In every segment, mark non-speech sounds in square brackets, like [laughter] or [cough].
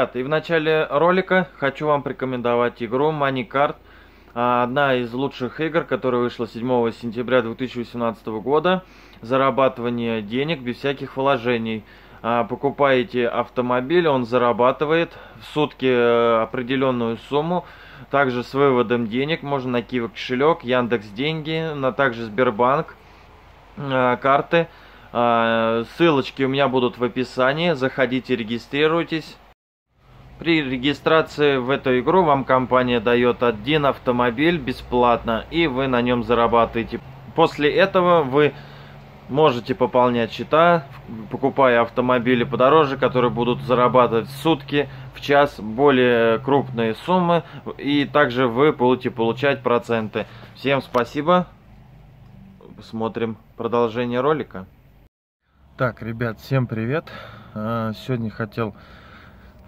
Ребята, и в начале ролика хочу вам порекомендовать игру Money Одна из лучших игр, которая вышла 7 сентября 2018 года. Зарабатывание денег без всяких вложений. А, покупаете автомобиль, он зарабатывает в сутки э, определенную сумму. Также с выводом денег можно на Киви кошелек, Яндекс деньги, на также Сбербанк э, карты. А, ссылочки у меня будут в описании. Заходите, регистрируйтесь. При регистрации в эту игру вам компания дает один автомобиль бесплатно, и вы на нем зарабатываете. После этого вы можете пополнять счета, покупая автомобили подороже, которые будут зарабатывать в сутки, в час более крупные суммы, и также вы будете получать проценты. Всем спасибо. Посмотрим продолжение ролика. Так, ребят, всем привет. А, сегодня хотел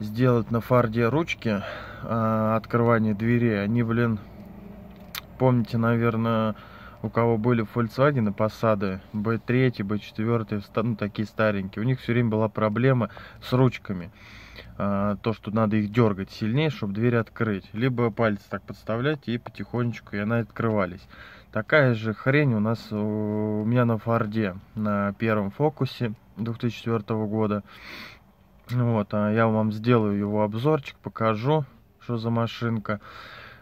сделать на фарде ручки э, открывания дверей. Они, блин, помните, наверное, у кого были Volkswagen Passat B3, B4, ну, такие старенькие, у них все время была проблема с ручками. А, то, что надо их дергать сильнее, чтобы дверь открыть. Либо палец так подставлять и потихонечку и она открывались. Такая же хрень у нас у меня на Форде, на первом фокусе 2004 года. Вот, а я вам сделаю его обзорчик, покажу, что за машинка.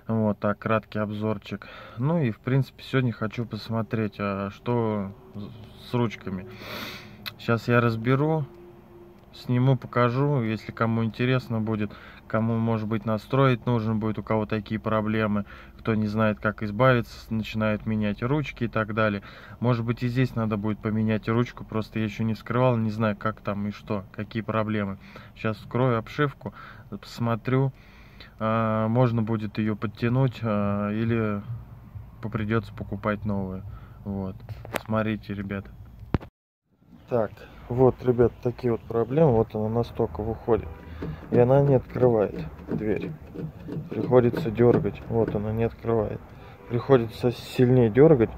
Вот, так, краткий обзорчик. Ну и, в принципе, сегодня хочу посмотреть, а что с ручками. Сейчас я разберу, сниму, покажу, если кому интересно будет, кому, может быть, настроить нужно будет, у кого такие проблемы, кто не знает, как избавиться, начинает менять ручки и так далее. Может быть, и здесь надо будет поменять ручку, просто я еще не вскрывал, не знаю, как там и что, какие проблемы. Сейчас вскрою обшивку, посмотрю, а, можно будет ее подтянуть а, или придется покупать новую. Вот, смотрите, ребят. Так, вот, ребят, такие вот проблемы. Вот она настолько выходит. И она не открывает дверь. Приходится дергать. Вот она не открывает. Приходится сильнее дергать.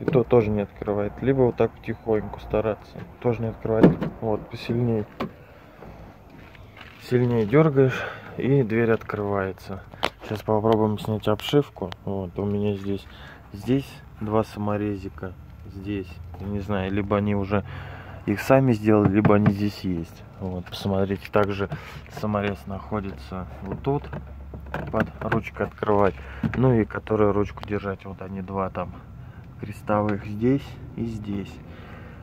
И то тоже не открывает. Либо вот так потихоньку стараться. Тоже не открывает. Вот, посильнее. Сильнее дергаешь, и дверь открывается. Сейчас попробуем снять обшивку. Вот, у меня здесь, здесь два саморезика. Здесь, не знаю, либо они уже их сами сделали, либо они здесь есть. Вот, посмотрите, также саморез находится вот тут, под ручкой открывать. Ну и которые ручку держать, вот они два там крестовых здесь и здесь.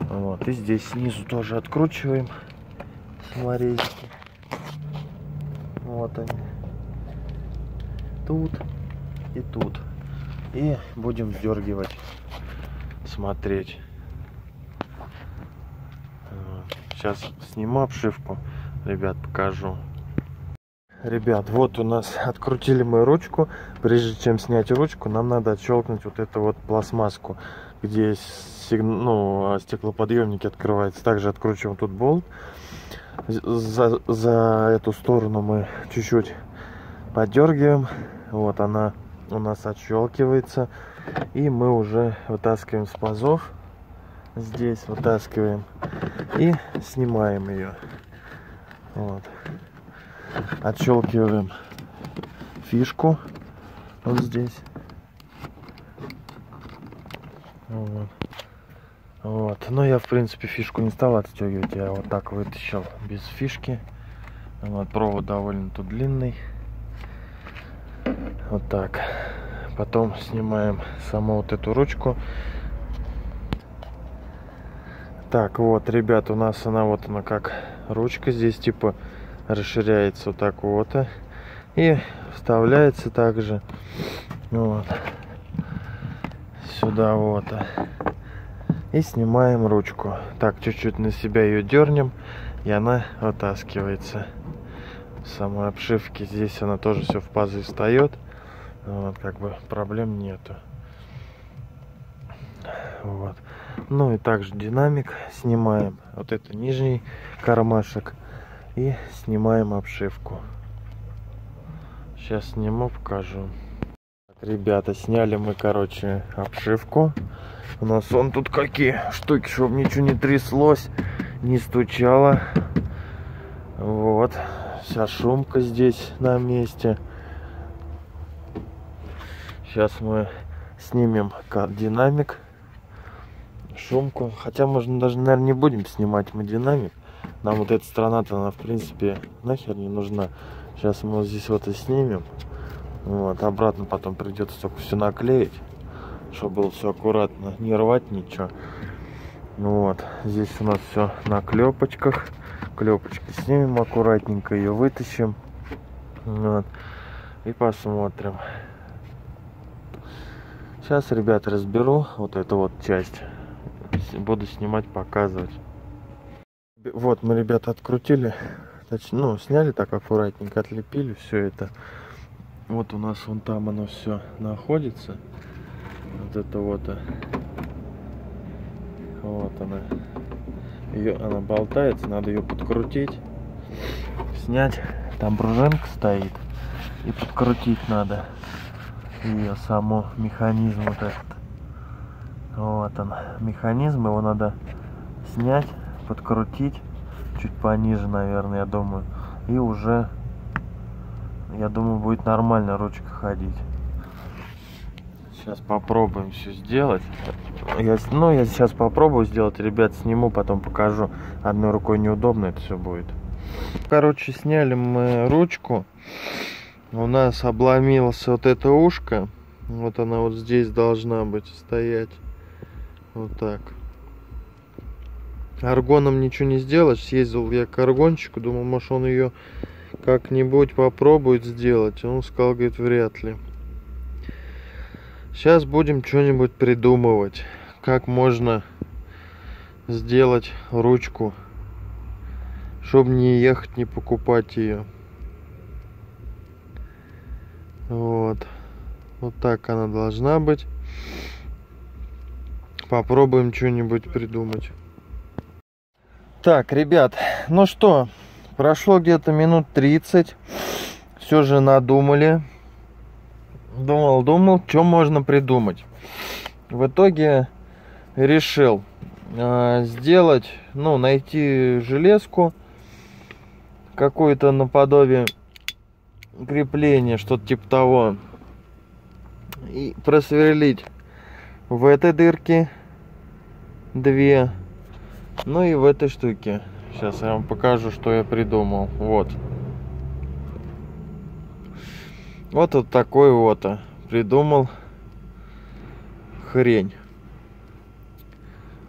Вот, и здесь снизу тоже откручиваем саморезики. Вот они. Тут и тут. И будем вдергивать, смотреть. Сейчас сниму обшивку, ребят, покажу. Ребят, вот у нас [laughs] открутили мы ручку. Прежде чем снять ручку, нам надо отщелкнуть вот эту вот пластмасску, где ну, стеклоподъемники открываются. Также откручиваем тут болт. За, за эту сторону мы чуть-чуть подергиваем. Вот она у нас отщелкивается. И мы уже вытаскиваем с пазов здесь вытаскиваем и снимаем ее. Вот. Отщелкиваем фишку вот здесь. Вот. Вот. Но я, в принципе, фишку не стал отстегивать. Я вот так вытащил без фишки. Вот. Провод довольно тут длинный. Вот так. Потом снимаем саму вот эту ручку. Так, вот, ребят, у нас она вот она как ручка здесь типа расширяется вот так вот. И вставляется также вот сюда вот. И снимаем ручку. Так, чуть-чуть на себя ее дернем, и она вытаскивается. Самой обшивке здесь она тоже все в пазы встает. Вот, как бы проблем нету. Вот. Ну и также динамик снимаем. Вот это нижний кармашек. И снимаем обшивку. Сейчас сниму, покажу. Ребята, сняли мы, короче, обшивку. У нас он тут какие штуки, чтобы ничего не тряслось, не стучало. Вот. вся шумка здесь на месте. Сейчас мы снимем динамик, шумку. Хотя, можно даже, наверное, не будем снимать мы динамик. Нам вот эта страна-то, она, в принципе, нахер не нужна. Сейчас мы вот здесь вот и снимем. Вот, обратно потом придется только все наклеить, чтобы было все аккуратно, не рвать ничего. Вот, здесь у нас все на клепочках. Клепочки снимем аккуратненько, ее вытащим. Вот, и посмотрим. Сейчас, ребят, разберу вот эту вот часть. Буду снимать, показывать. Вот мы, ребята, открутили. Точнее, ну, сняли так аккуратненько, отлепили все это. Вот у нас вон там оно все находится. Вот это вот. А. Вот она. Ее, она болтается, надо ее подкрутить. Снять. Там пружинка стоит. И подкрутить надо. Ее саму механизм вот этот. Вот он. Механизм, его надо снять подкрутить чуть пониже, наверное, я думаю. И уже, я думаю, будет нормально ручка ходить. Сейчас попробуем все сделать. Я, ну, я сейчас попробую сделать, ребят, сниму, потом покажу. Одной рукой неудобно это все будет. Короче, сняли мы ручку. У нас обломилось вот это ушко. Вот она вот здесь должна быть стоять. Вот так. Аргоном ничего не сделать. Съездил я к аргончику, думал, может он ее как-нибудь попробует сделать. Он сказал, говорит, вряд ли. Сейчас будем что-нибудь придумывать. Как можно сделать ручку, чтобы не ехать, не покупать ее. Вот. Вот так она должна быть. Попробуем что-нибудь придумать. Так, ребят, ну что, прошло где-то минут 30. Все же надумали. Думал, думал, что можно придумать. В итоге решил э, сделать, ну, найти железку какую-то наподобие крепления, что-то типа того. И просверлить в этой дырке две ну и в этой штуке. Сейчас я вам покажу, что я придумал. Вот. Вот вот такой вот придумал хрень.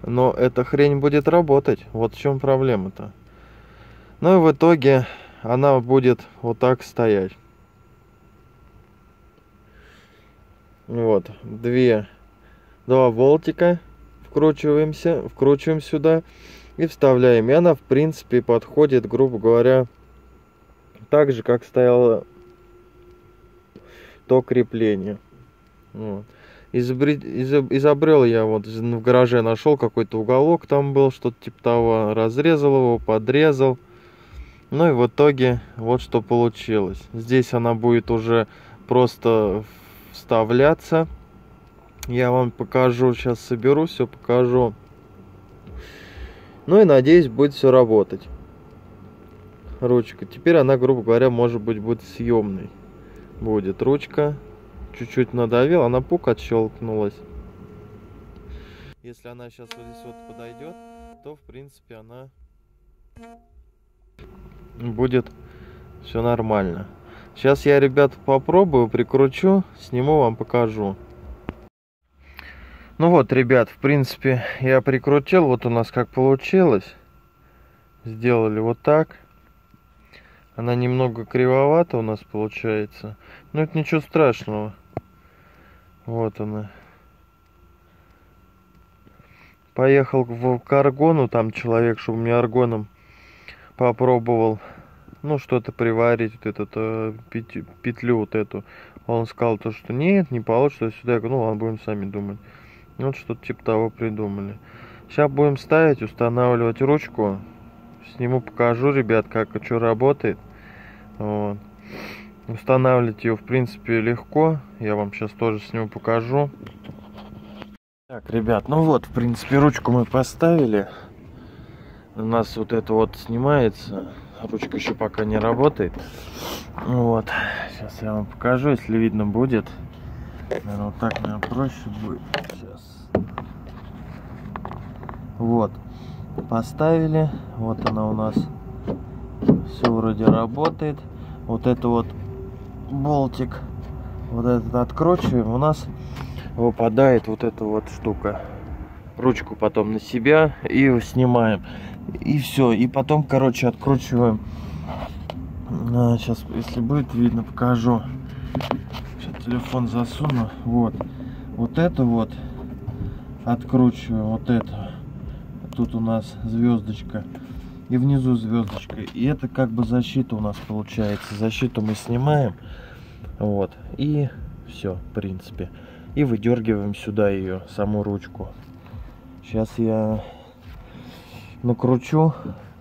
Но эта хрень будет работать. Вот в чем проблема-то. Ну и в итоге она будет вот так стоять. Вот, две, два болтика вкручиваемся, вкручиваем сюда и вставляем. И она, в принципе, подходит, грубо говоря, так же, как стояло то крепление. Вот. Изобре... Изобрел я вот в гараже нашел какой-то уголок, там был что-то типа того, разрезал его, подрезал. Ну и в итоге вот что получилось. Здесь она будет уже просто вставляться. Я вам покажу, сейчас соберу все, покажу. Ну и надеюсь, будет все работать. Ручка. Теперь она, грубо говоря, может быть, будет съемной. Будет ручка. Чуть-чуть надавил, она пук отщелкнулась. Если она сейчас вот здесь вот подойдет, то в принципе она будет все нормально. Сейчас я, ребят, попробую, прикручу, сниму, вам покажу. Ну вот, ребят, в принципе, я прикрутил. Вот у нас как получилось. Сделали вот так. Она немного кривовата у нас получается. Но это ничего страшного. Вот она. Поехал в аргону, там человек, чтобы мне аргоном попробовал, ну, что-то приварить, вот эту э, петлю вот эту. Он сказал то, что нет, не получится сюда. Я говорю, ну ладно, будем сами думать. Вот что-то типа того придумали. Сейчас будем ставить, устанавливать ручку. Сниму, покажу, ребят, как и что работает. Вот. Устанавливать ее, в принципе, легко. Я вам сейчас тоже сниму, покажу. Так, ребят, ну вот, в принципе, ручку мы поставили. У нас вот это вот снимается. Ручка еще пока не работает. Вот, сейчас я вам покажу, если видно будет. Наверное, вот так, наверное, проще будет. Сейчас. Вот, поставили, вот она у нас все вроде работает. Вот это вот болтик, вот этот откручиваем, у нас выпадает вот эта вот штука. Ручку потом на себя и снимаем. И все. И потом, короче, откручиваем. А, сейчас, если будет видно, покажу. Сейчас телефон засуну. Вот. Вот это вот откручиваем. Вот это. Тут у нас звездочка. И внизу звездочка. И это как бы защита у нас получается. Защиту мы снимаем. Вот. И все, в принципе. И выдергиваем сюда ее, саму ручку. Сейчас я накручу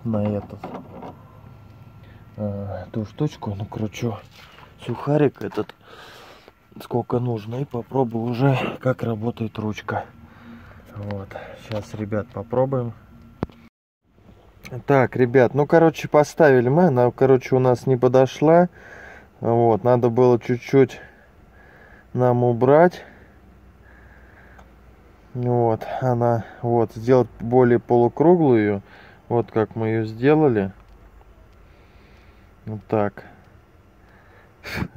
на этот э, эту штучку, накручу сухарик этот сколько нужно и попробую уже как работает ручка. Вот, сейчас, ребят, попробуем. Так, ребят, ну, короче, поставили мы, она, короче, у нас не подошла. Вот, надо было чуть-чуть нам убрать. Вот, она, вот, сделать более полукруглую. Вот как мы ее сделали. Вот так.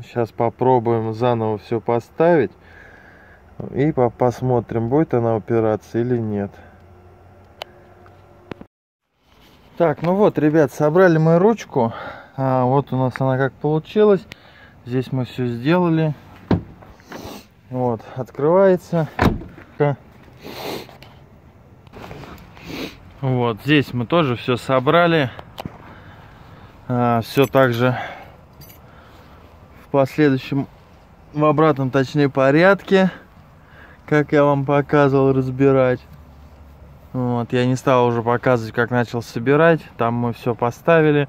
Сейчас попробуем заново все поставить. И по посмотрим, будет она упираться или нет. Так, ну вот, ребят, собрали мы ручку. А, вот у нас она как получилась. Здесь мы все сделали. Вот, открывается. Вот, здесь мы тоже все собрали. А, все так же в последующем, в обратном, точнее, порядке, как я вам показывал, разбирать. Вот, я не стал уже показывать, как начал собирать. Там мы все поставили,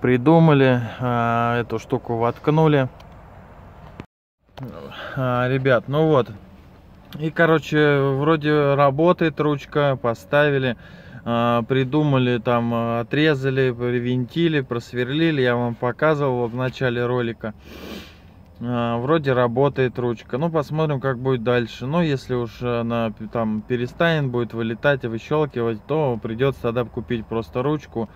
придумали, а, эту штуку воткнули. А, ребят, ну вот. И, короче, вроде работает ручка, поставили. А, придумали, там отрезали, привинтили, просверлили, я вам показывал в начале ролика. А, вроде работает ручка. Ну, посмотрим, как будет дальше. Ну, если уж она там перестанет, будет вылетать и выщелкивать, то придется тогда купить просто ручку,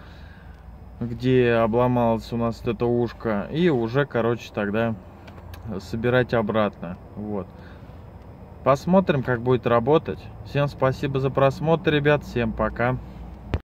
где обломалось у нас это ушко. И уже, короче, тогда собирать обратно. Вот. Посмотрим, как будет работать. Всем спасибо за просмотр, ребят. Всем пока.